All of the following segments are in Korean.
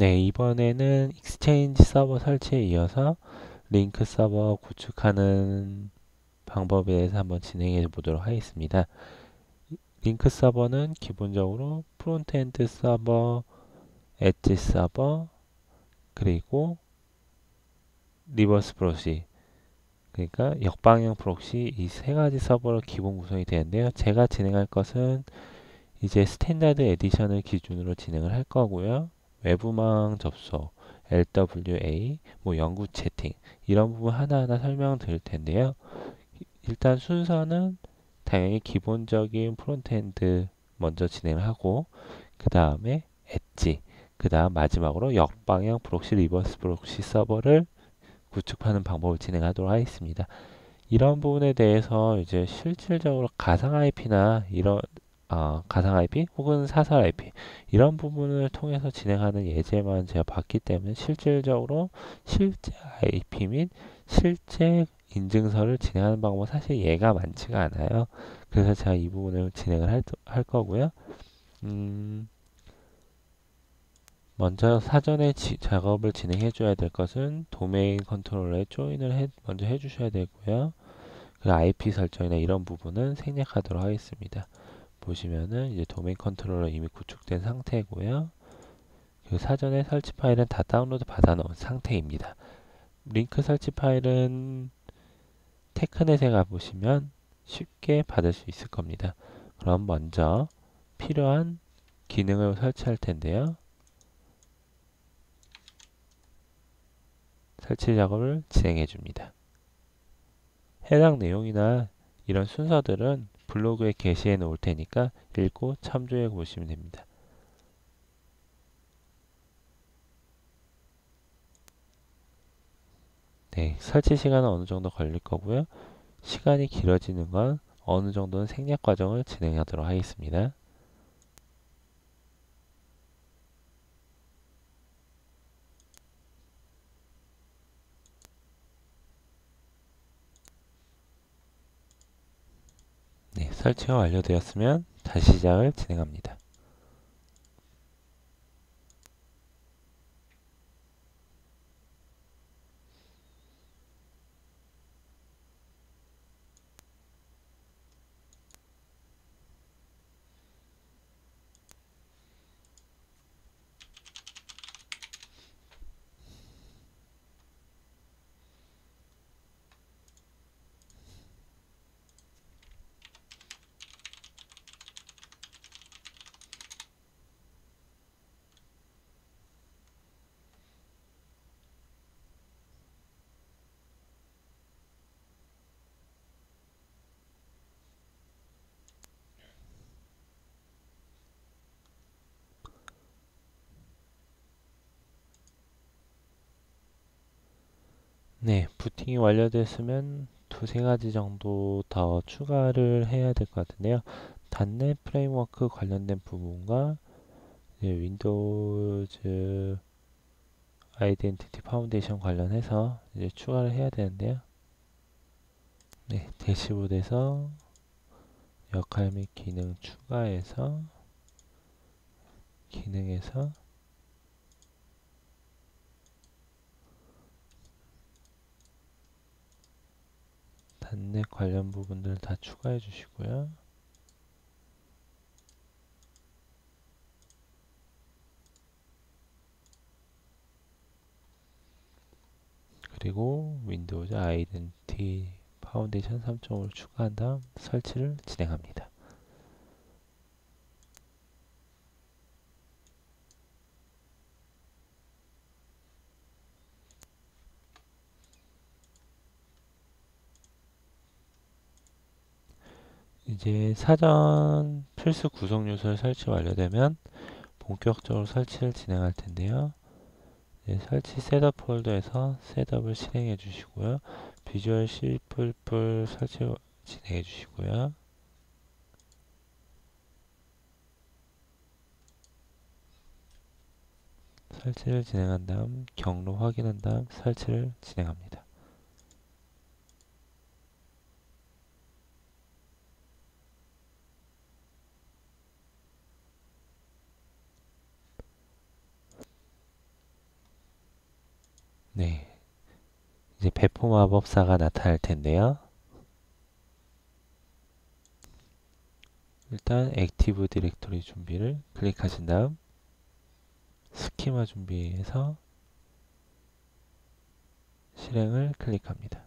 네, 이번에는 익스체인지 서버 설치에 이어서 링크 서버 구축하는 방법에 대해서 한번 진행해 보도록 하겠습니다. 링크 서버는 기본적으로 frontend 서버, 엣지 서버, 그리고 reverse proxy 그러니까 역방향 프록시 이 세 가지 서버로 기본 구성이 되는데요. 제가 진행할 것은 이제 Standard Edition을 기준으로 진행을 할 거고요. 외부망 접속, LWA, 뭐 영구 채팅 이런 부분 하나하나 설명드릴 텐데요. 일단 순서는 당연히 기본적인 Front End 먼저 진행을 하고 그 다음에 엣지 그 다음 마지막으로 역방향 프록시 reverse proxy 서버를 구축하는 방법을 진행하도록 하겠습니다. 이런 부분에 대해서 이제 실질적으로 가상 IP나 이런 어, 가상 IP 혹은 사설 IP 이런 부분을 통해서 진행하는 예제만 제가 봤기 때문에 실질적으로 실제 IP 및 실제 인증서를 진행하는 방법은 사실 예가 많지가 않아요. 그래서 제가 이 부분을 진행을 할, 할 거고요. 음, 먼저 사전에 지, 작업을 진행해 줘야 될 것은 도메인 컨트롤러에 조인을 해, 먼저 해 주셔야 되고요. 그 IP 설정이나 이런 부분은 생략하도록 하겠습니다. 보시면은 이제 도메인 컨트롤러 이미 구축된 상태고요. 그 사전에 설치 파일은 다 다운로드 받아 놓은 상태입니다. Lync 설치 파일은 테크넷에 가보시면 쉽게 받을 수 있을 겁니다. 그럼 먼저 필요한 기능을 설치할 텐데요. 설치 작업을 진행해 줍니다. 해당 내용이나 이런 순서들은 블로그에 게시해 놓을 테니까 읽고 참조해 보시면 됩니다. 네, 설치 시간은 어느 정도 걸릴 거고요. 시간이 길어지는 건 어느 정도는 생략 과정을 진행하도록 하겠습니다. 네, 설치가 완료되었으면 다시 시작을 진행합니다. 네, 부팅이 완료됐으면 두세 가지 정도 더 추가를 해야 될 것 같은데요. .NET Framework 관련된 부분과 Windows Identity Foundation 관련해서 이제 추가를 해야 되는데요. 네, 대시보드에서 역할 및 기능 추가해서 기능에서 .NET 관련 부분들 다 추가해 주시고요. 그리고 Windows Identity Foundation 3.5를 추가한 다음 설치를 진행합니다. 이제 사전 필수 구성 요소의 설치 완료되면 본격적으로 설치를 진행할 텐데요. 설치 셋업 폴더에서 셋업을 실행해 주시고요. 비주얼 C++ 설치 진행해 주시고요. 설치를 진행한 다음 경로 확인한 다음 설치를 진행합니다. 네. 이제 배포 마법사가 나타날 텐데요. 일단 Active Directory 준비를 클릭하신 다음 스키마 준비해서 실행을 클릭합니다.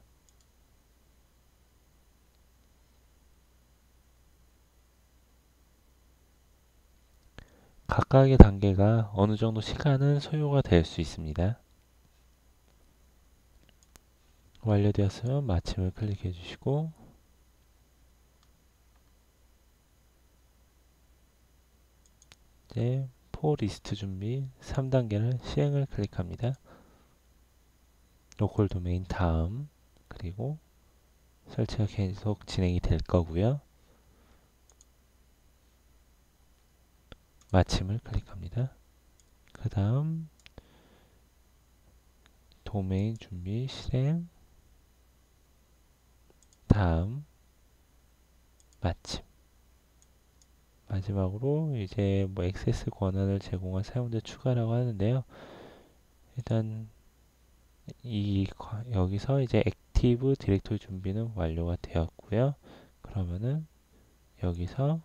각각의 단계가 어느 정도 시간은 소요가 될 수 있습니다. 완료되었으면 마침을 클릭해 주시고 이제 forest 준비 3단계를 실행을 클릭합니다. 로컬 도메인 다음 그리고 설치가 계속 진행이 될 거고요. 마침을 클릭합니다. 그 다음 도메인 준비 실행 다음 마침 마지막으로 이제 뭐 액세스 권한을 제공한 사용자 추가라고 하는데요. 일단 이 여기서 이제 Active Directory 준비는 완료가 되었고요. 그러면은 여기서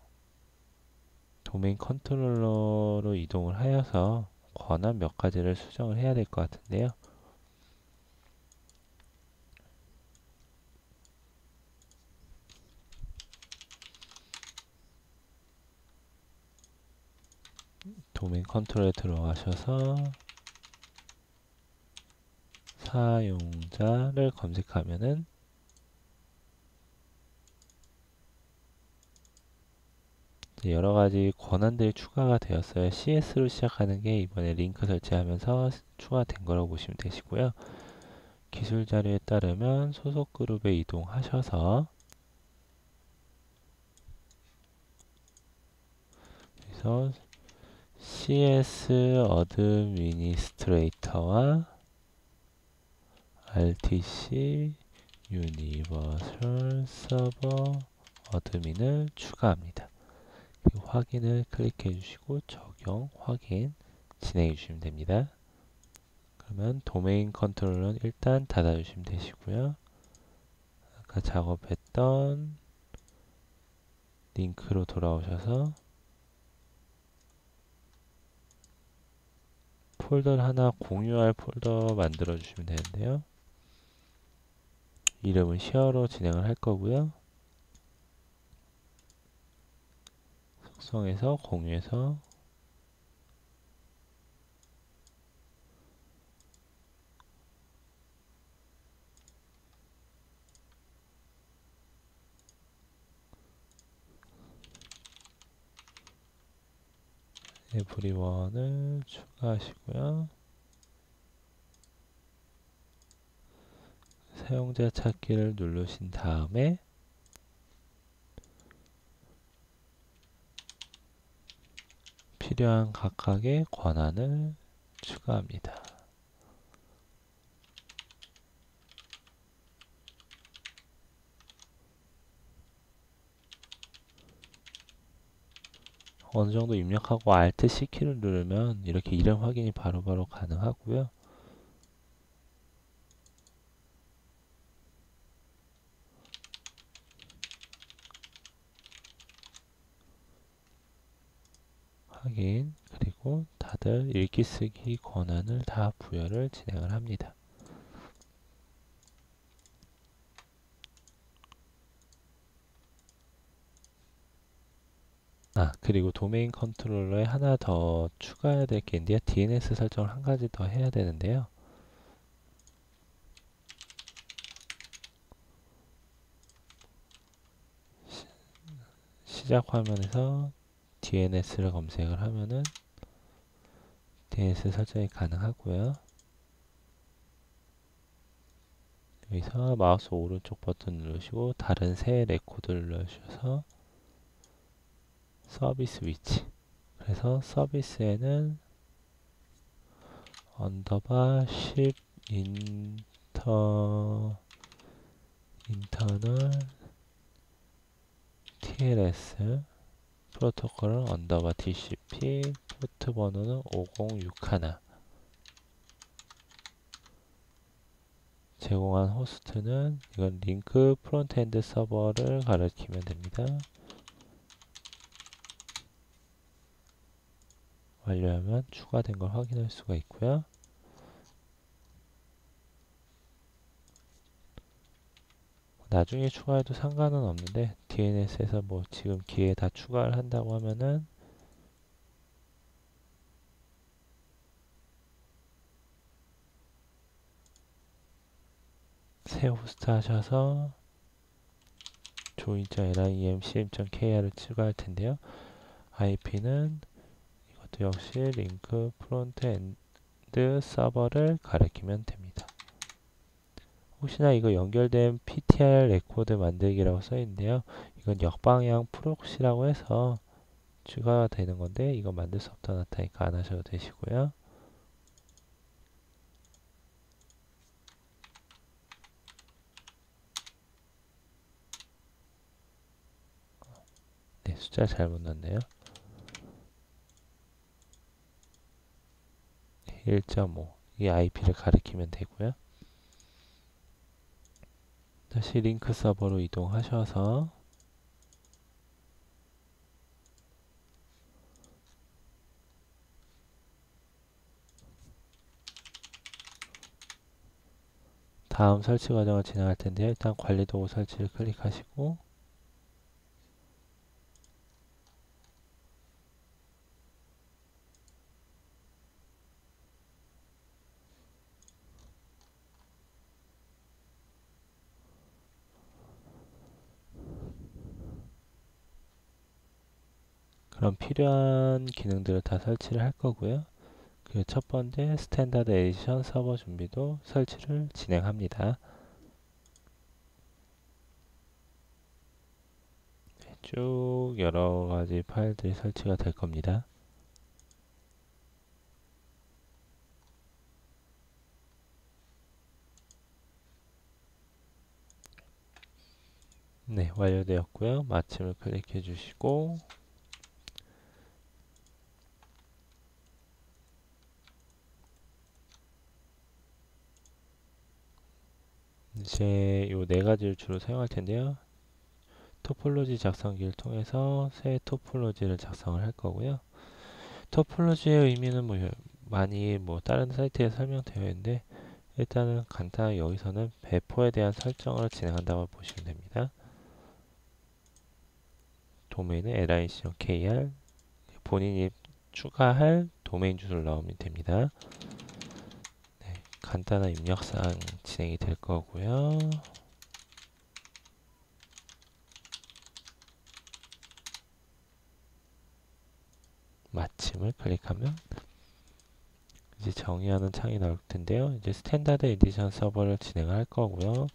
도메인 컨트롤러로 이동을 하여서 권한 몇 가지를 수정을 해야 될 것 같은데요. 도메인 컨트롤에 들어가셔서 사용자를 검색하면은 여러 가지 권한들이 추가가 되었어요. CS로 시작하는 게 이번에 Lync 설치하면서 추가된 거라고 보시면 되시고요. 기술 자료에 따르면 소속 그룹에 이동하셔서 그래서 CS Administrator와 RTC Universal Server Admin을 추가합니다. 그리고 확인을 클릭해 주시고 적용, 확인 진행해 주시면 됩니다. 그러면 도메인 컨트롤러는 일단 닫아 주시면 되시고요. 아까 작업했던 Lync로 돌아오셔서 폴더를 하나 공유할 폴더 만들어 주시면 되는데요. 이름은 쉐어로 진행을 할 거고요. 속성에서 공유해서 에브리원을 추가하시고요. 사용자 찾기를 누르신 다음에 필요한 각각의 권한을 추가합니다. 어느 정도 입력하고 Alt C키를 누르면 이렇게 이름 확인이 바로바로 바로 가능하고요. 확인 그리고 다들 읽기 쓰기 권한을 다 부여를 진행을 합니다. 아 그리고 도메인 컨트롤러에 하나 더 추가해야 될 게 있는데요. DNS 설정을 한 가지 더 해야 되는데요. 시작 화면에서 DNS를 검색을 하면은 DNS 설정이 가능하고요. 여기서 마우스 오른쪽 버튼 누르시고 다른 새 레코드를 눌러주셔서 서비스 위치 그래서 서비스에는 언더바 sip inter internal TLS 프로토콜은 언더바 TCP 포트 번호는 506 하나 제공한 호스트는 이건 Lync Front End 서버를 가리키면 됩니다. 완료하면 추가된 걸 확인할 수가 있고요. 나중에 추가해도 상관은 없는데 DNS에서 뭐 지금 기회에 다 추가를 한다고 하면은 새 호스트 하셔서 join.limcm.kr을 추가할 텐데요. IP는 이것도 역시 Lync Front End 서버를 가리키면 됩니다. 혹시나 이거 연결된 PTR 레코드 만들기라고 써있는데요. 이건 역방향 proxy라고 해서 추가가 되는 건데 이거 만들 수 없다 나타나니까 안 하셔도 되시고요. 네, 숫자 잘못 넣었네요. 1.5. 이 IP를 가리키면 되고요. 다시 링크 서버로 이동하셔서 다음 설치 과정을 진행할 텐데요. 일단 관리 도구 설치를 클릭하시고 그럼 필요한 기능들을 다 설치를 할 거고요. 그 첫 번째 Standard Edition 서버 준비도 설치를 진행합니다. 네, 쭉 여러 가지 파일들이 설치가 될 겁니다. 네, 완료되었고요. 마침을 클릭해 주시고 이제 요 네 가지를 주로 사용할 텐데요. 토폴로지 작성기를 통해서 새 토폴로지를 작성을 할 거고요. 토폴로지의 의미는 뭐 많이 뭐 다른 사이트에 설명되어 있는데 일단은 간단하게 여기서는 배포에 대한 설정을 진행한다고 보시면 됩니다. 도메인은 lic.kr 본인이 추가할 도메인 주소를 넣으면 됩니다. 간단한 입력사항 진행이 될 거고요. 마침을 클릭하면 이제 정의하는 창이 나올 텐데요. 이제 Standard Edition 서버를 진행할 거고요.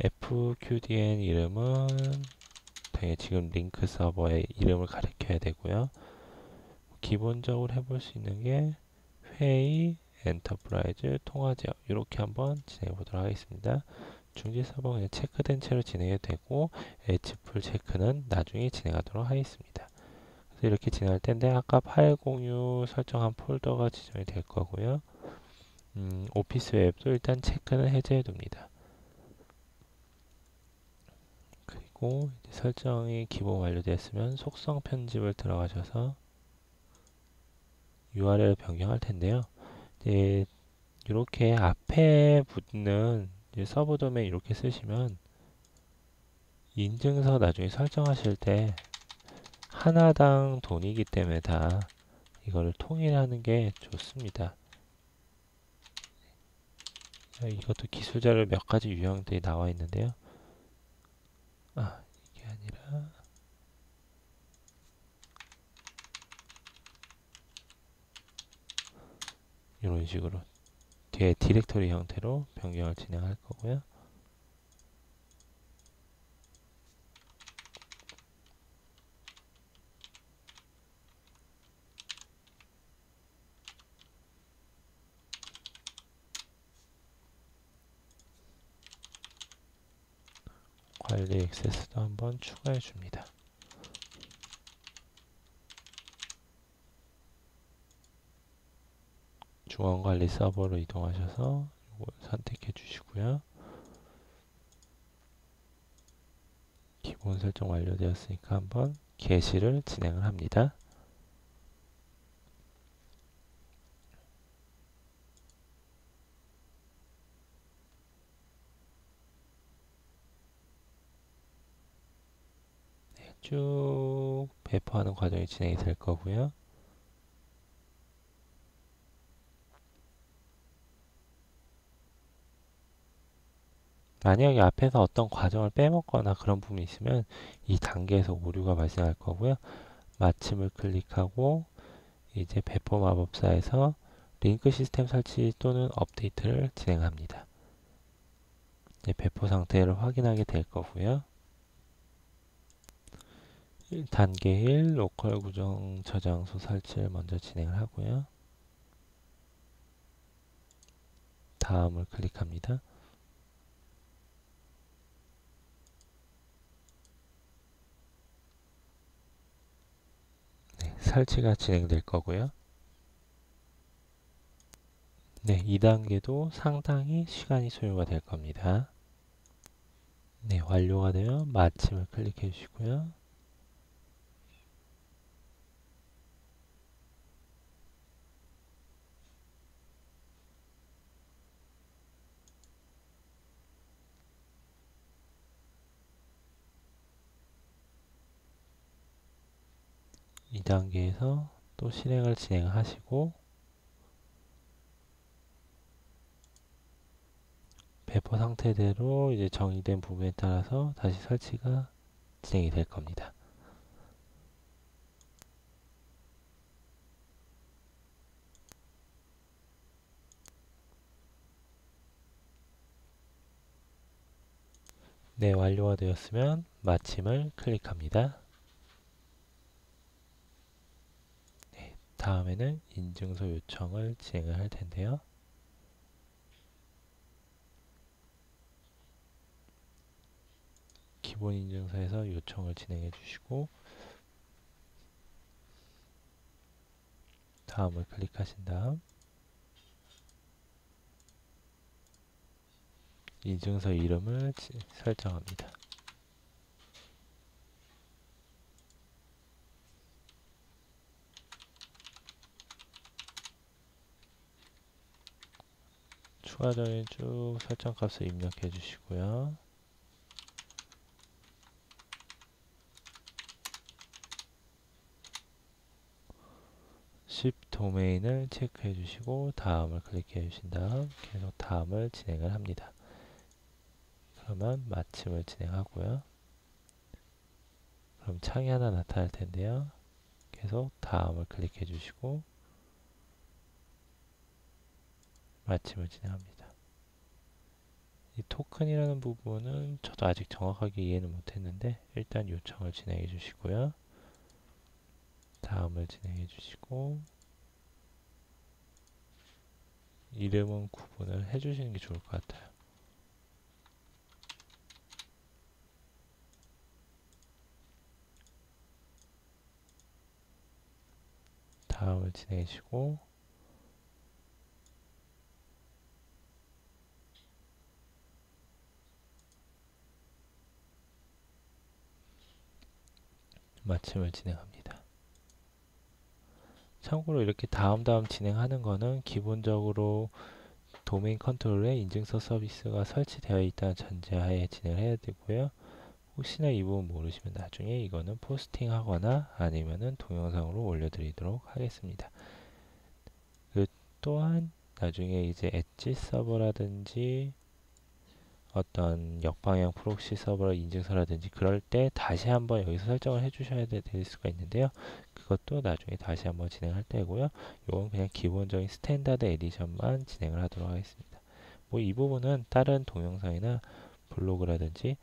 FQDN 이름은 당연히 지금 Lync 서버의 이름을 가리켜야 되고요. 기본적으로 해볼 수 있는 게 회의, Enterprise 통화 지역 이렇게 한번 진행해 보도록 하겠습니다. 중재 서버 그냥 체크된 채로 진행해도 되고 Edge pool 체크는 나중에 진행하도록 하겠습니다. 그래서 이렇게 진행할 텐데 아까 파일 공유 설정한 폴더가 지정이 될 거고요. 음, 오피스 웹도 일단 체크는 해제해 둡니다. 그리고 설정이 기본 완료됐으면 속성 편집을 들어가셔서 URL 변경할 텐데요. 이제 이렇게 앞에 붙는 서버 도메인 이렇게 쓰시면 인증서 나중에 설정하실 때 하나당 돈이기 때문에 다 이거를 통일하는 게 좋습니다. 이것도 기술 자료 몇 가지 유형들이 나와 있는데요. 아, 이게 아니라 이런 식으로 뒤에 디렉토리 형태로 변경을 진행할 거고요. 관리 액세스도 한번 추가해 줍니다. 중앙관리 서버로 이동하셔서 선택해 주시고요. 기본 설정 완료되었으니까 한번 게시를 진행을 합니다. 네, 쭉 배포하는 과정이 진행이 될 거고요. 만약에 앞에서 어떤 과정을 빼먹거나 그런 부분이 있으면 이 단계에서 오류가 발생할 거고요. 마침을 클릭하고 이제 배포 마법사에서 링크 시스템 설치 또는 업데이트를 진행합니다. 배포 상태를 확인하게 될 거고요. 단계 1 로컬 구정 저장소 설치를 먼저 진행을 하고요. 다음을 클릭합니다. 설치가 진행될 거고요. 네, 2단계도 상당히 시간이 소요가 될 겁니다. 네, 완료가 되면 마침을 클릭해 주시고요. 2단계에서 또 실행을 진행하시고 배포 상태대로 이제 정의된 부분에 따라서 다시 설치가 진행이 될 겁니다. 네, 완료가 되었으면 마침을 클릭합니다. 다음에는 인증서 요청을 진행을 할 텐데요. 기본 인증서에서 요청을 진행해 주시고 다음을 클릭하신 다음 인증서 이름을 설정합니다. 추가적인 쭉 설정 값을 입력해 주시고요. 십 도메인을 체크해 주시고 다음을 클릭해 주신 다음 계속 다음을 진행을 합니다. 그러면 마침을 진행하고요. 그럼 창이 하나 나타날 텐데요. 계속 다음을 클릭해 주시고 마침을 진행합니다. 이 토큰이라는 부분은 저도 아직 정확하게 이해는 못했는데 일단 요청을 진행해 주시고요. 다음을 진행해 주시고 이름은 구분을 해 주시는 게 좋을 것 같아요. 다음을 진행해 주시고 마침을 진행합니다. 참고로 이렇게 다음 다음 진행하는 거는 기본적으로 도메인 컨트롤에 인증서 서비스가 설치되어 있다는 전제하에 진행을 해야 되고요. 혹시나 이 부분 모르시면 나중에 이거는 포스팅 하거나 아니면은 동영상으로 올려드리도록 하겠습니다. 그 또한 나중에 이제 엣지 서버라든지 어떤 역방향 proxy 서버 인증서라든지 그럴 때 다시 한번 여기서 설정을 해 주셔야 될 수가 있는데요. 그것도 나중에 다시 한번 진행할 때고요. 이건 그냥 기본적인 Standard Edition만 진행을 하도록 하겠습니다. 뭐 이 부분은 다른 동영상이나 블로그라든지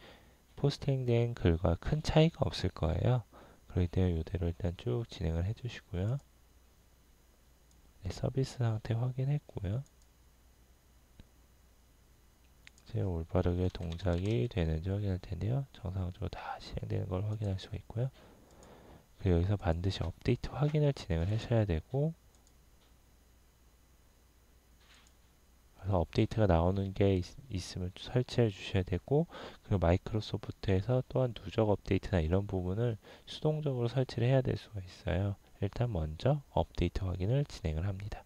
포스팅된 글과 큰 차이가 없을 거예요. 그렇기 때문에 이대로 일단 쭉 진행을 해 주시고요. 네, 서비스 상태 확인했고요. 이제 올바르게 동작이 되는지 확인할 텐데요. 정상적으로 다 실행되는 걸 확인할 수가 있고요. 그리고 여기서 반드시 업데이트 확인을 진행을 하셔야 되고 그래서 업데이트가 나오는 게 있, 으면 설치해 주셔야 되고 그리고 Microsoft에서 또한 누적 업데이트나 이런 부분을 수동적으로 설치를 해야 될 수가 있어요. 일단 먼저 업데이트 확인을 진행을 합니다.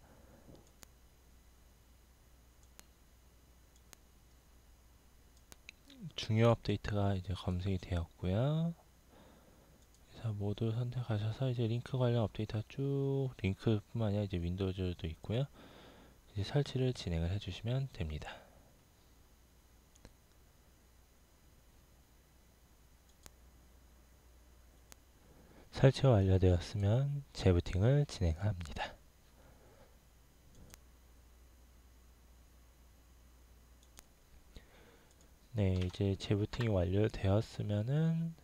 중요 업데이트가 이제 검색이 되었고요. 그래서 모두 선택하셔서 이제 Lync 관련 업데이트가 쭉 Lync뿐만 아니라 이제 Windows도 있고요. 이제 설치를 진행을 해주시면 됩니다. 설치가 완료되었으면 재부팅을 진행합니다. 네, 이제 재부팅이 완료되었으면은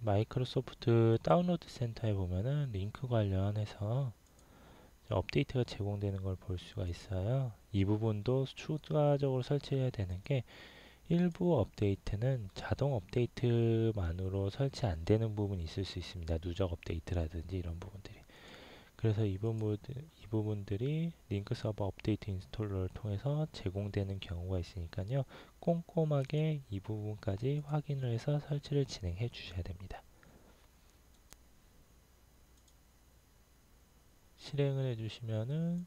마이크로소프트 다운로드 센터에 보면은 링크 관련해서 업데이트가 제공되는 걸 볼 수가 있어요. 이 부분도 추가적으로 설치해야 되는 게 일부 업데이트는 자동 업데이트만으로 설치 안 되는 부분이 있을 수 있습니다. 누적 업데이트라든지 이런 부분들이. 그래서 이, 부분들, 이 부분들이 Lync 서버 업데이트 installer를 통해서 제공되는 경우가 있으니까요. 꼼꼼하게 이 부분까지 확인을 해서 설치를 진행해 주셔야 됩니다. 실행을 해주시면은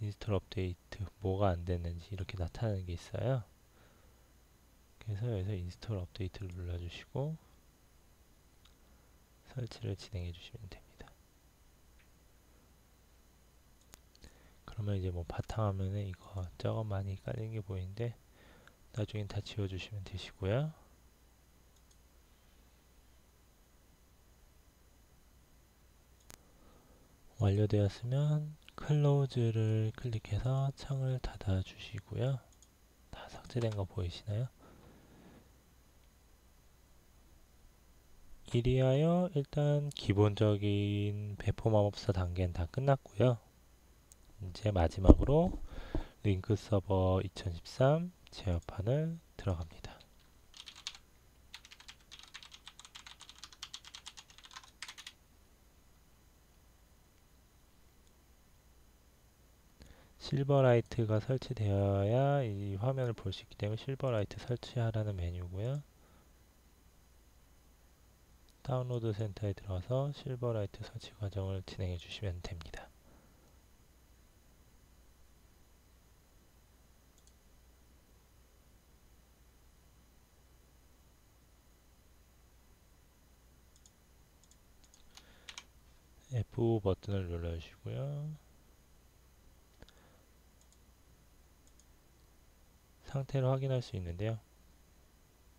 install update 뭐가 안 됐는지 이렇게 나타나는 게 있어요. 그래서 여기서 install update를 눌러주시고 설치를 진행해 주시면 됩니다. 그러면 이제 뭐 바탕화면에 이거 저거 많이 깔린 게 보이는데 나중엔 다 지워주시면 되시고요. 완료되었으면 클로즈를 클릭해서 창을 닫아 주시고요. 다 삭제된 거 보이시나요? 이리하여 일단 기본적인 배포 마법사 단계는 다 끝났고요. 이제 마지막으로 링크 서버 2013 제어판을 들어갑니다. 실버라이트가 설치되어야 이 화면을 볼 수 있기 때문에 실버라이트 설치하라는 메뉴고요. 다운로드 센터에 들어가서 실버라이트 설치 과정을 진행해 주시면 됩니다. F 버튼을 눌러주시고요. 상태를 확인할 수 있는데요.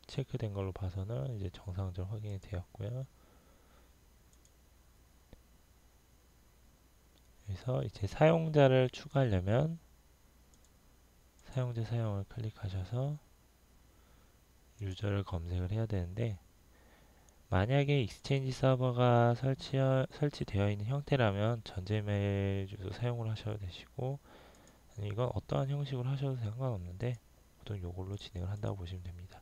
체크된 걸로 봐서는 이제 정상적으로 확인이 되었고요. 그래서 이제 사용자를 추가하려면 사용자 사용을 클릭하셔서 유저를 검색을 해야 되는데 만약에 Exchange 서버가 설치, 설치되어 있는 형태라면 전자메일 주소 사용을 하셔도 되시고 이건 어떠한 형식으로 하셔도 상관없는데 보통 이걸로 진행을 한다고 보시면 됩니다.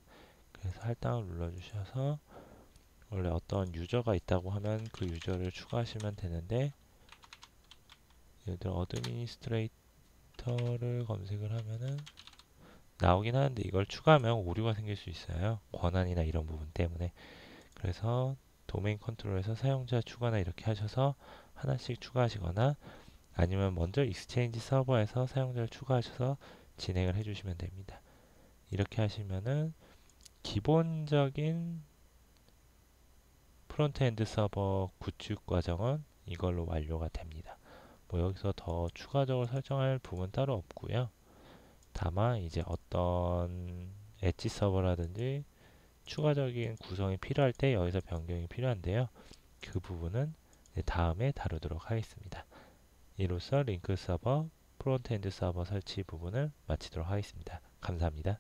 그래서 할당을 눌러주셔서 원래 어떤 유저가 있다고 하면 그 유저를 추가하시면 되는데 예를 들어 Administrator를 검색을 하면은 나오긴 하는데 이걸 추가하면 오류가 생길 수 있어요. 권한이나 이런 부분 때문에 그래서 도메인 컨트롤에서 사용자 추가나 이렇게 하셔서 하나씩 추가하시거나 아니면 먼저 Exchange 서버에서 사용자를 추가하셔서 진행을 해주시면 됩니다. 이렇게 하시면은 기본적인 Frontend 서버 구축 과정은 이걸로 완료가 됩니다. 뭐 여기서 더 추가적으로 설정할 부분 따로 없고요. 다만 이제 어떤 엣지 서버라든지 추가적인 구성이 필요할 때 여기서 변경이 필요한데요. 그 부분은 다음에 다루도록 하겠습니다. 이로써 Lync 서버, Frontend 서버 설치 부분을 마치도록 하겠습니다. 감사합니다.